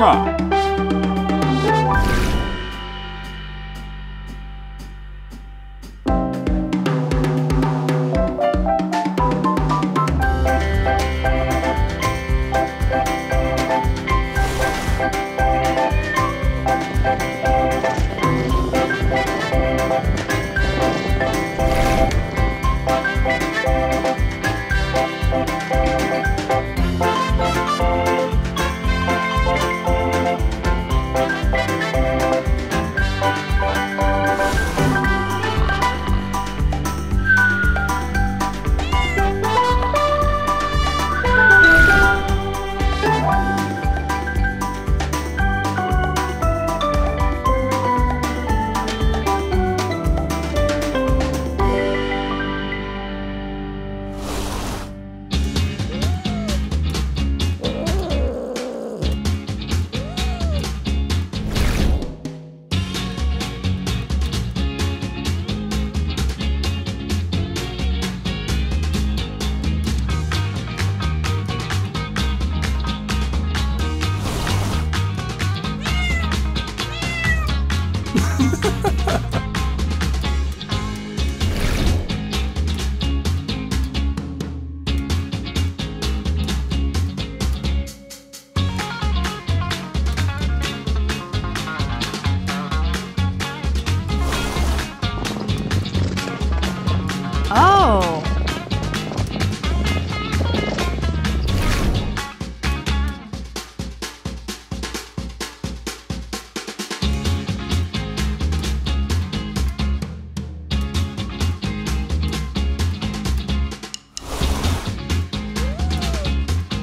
설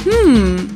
Hmm.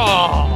Oh.